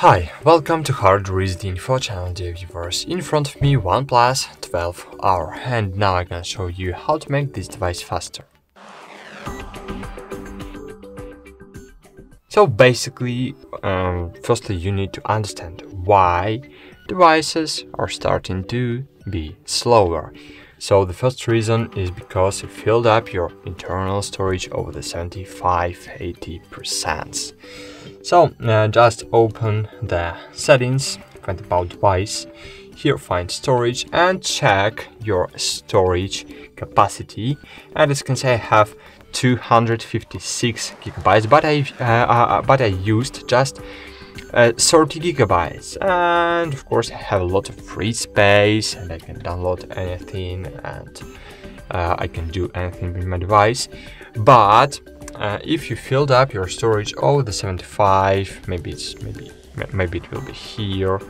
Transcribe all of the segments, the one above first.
Hi, welcome to HardReset.Info channel dear viewers. In front of me OnePlus 12R and now I'm gonna show you how to make this device faster. So basically, um, firstly you need to understand why devices are starting to be slower. So the first reason is because it filled up your internal storage over the 75-80%. So uh, just open the settings, find about device, here find storage and check your storage capacity. And as you can see I have 256 gigabytes, but I uh, uh, but I used just uh, 30 gigabytes. And of course I have a lot of free space and I can download anything and uh, I can do anything with my device. But uh, if you filled up your storage oh the 75 maybe it's maybe maybe it will be here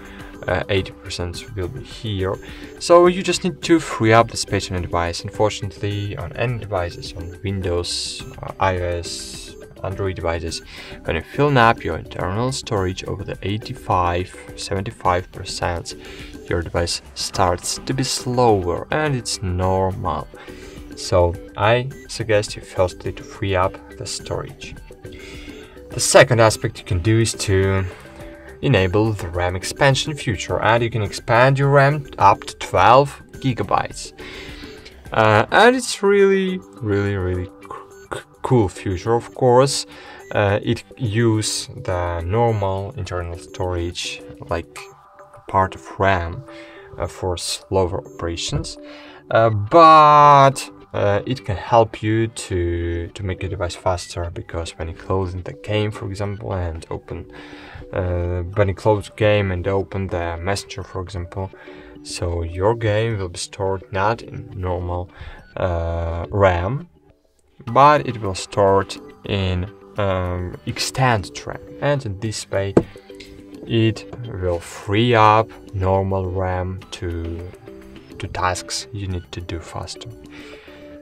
80% uh, will be here. So you just need to free up the space on your device. Unfortunately on any devices on Windows uh, iOS Android devices, when you fill up your internal storage over the 85-75%, your device starts to be slower and it's normal. So I suggest you firstly to free up the storage. The second aspect you can do is to enable the RAM expansion feature and you can expand your RAM up to 12 gigabytes. Uh, and it's really, really, really cool feature of course. Uh, it use the normal internal storage like part of RAM uh, for slower operations. Uh, but uh, it can help you to to make your device faster because when you close the game for example and open uh, when you close the game and open the messenger for example so your game will be stored not in normal uh, RAM but it will stored in um, extended RAM and in this way it will free up normal RAM to to tasks you need to do faster.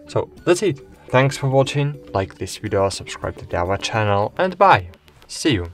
So that's it. Thanks for watching, like this video, subscribe to our channel and bye. See you.